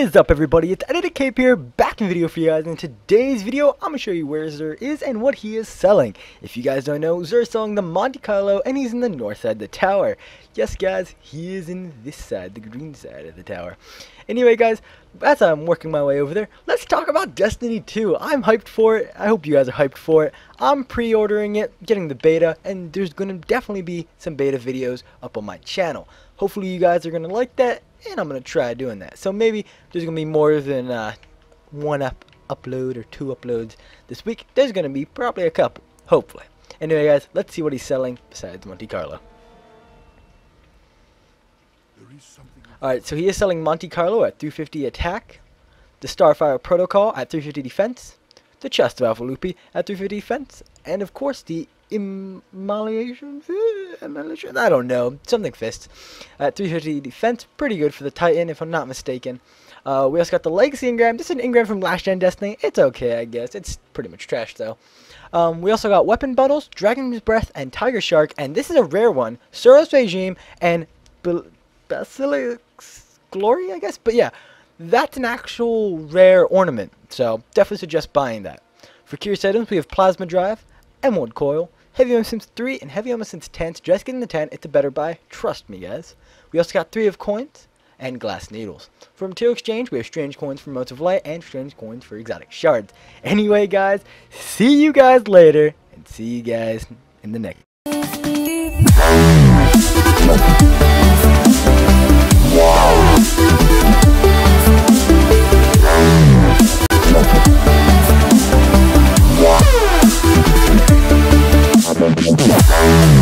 is up everybody, it's Edited Cape here, back in video for you guys. In today's video, I'm to show you where Xur is and what he is selling. If you guys don't know, Xur is selling the Monte Carlo and he's in the north side of the tower. Yes guys, he is in this side, the green side of the tower. Anyway guys, as I'm working my way over there, let's talk about Destiny 2. I'm hyped for it, I hope you guys are hyped for it. I'm pre-ordering it, getting the beta, and there's to definitely be some beta videos up on my channel. Hopefully you guys are to like that and I'm gonna try doing that. So maybe there's gonna be more than uh, one up upload or two uploads this week. There's gonna be probably a couple, hopefully. Anyway, guys, let's see what he's selling besides Monte Carlo. Alright, so he is selling Monte Carlo at 350 attack, the Starfire Protocol at 350 defense, the Chest of Alpha Lupi at 350 defense, and of course the immolation, I don't know, something fist. At 350 defense, pretty good for the Titan, if I'm not mistaken. Uh, we also got the Legacy Engram. This is an Engram from last gen Destiny. It's okay, I guess. It's pretty much trash, though. Um, we also got Weapon Bottles, Dragon's Breath, and Tiger Shark, and this is a rare one. Suros Regime and Basilic's Glory, I guess? But yeah, that's an actual rare ornament, so definitely suggest buying that. For curious items, we have Plasma Drive, Emerald Coil, Heavy Ammo Synths 3 and Heavy Ammo Synths 10. So just getting the 10, it's a better buy. Trust me, guys. We also got 3 of coins and glass needles. For material exchange, we have strange coins for motes of light and strange coins for exotic shards. Anyway, guys, see you guys later and see you guys in the next. Música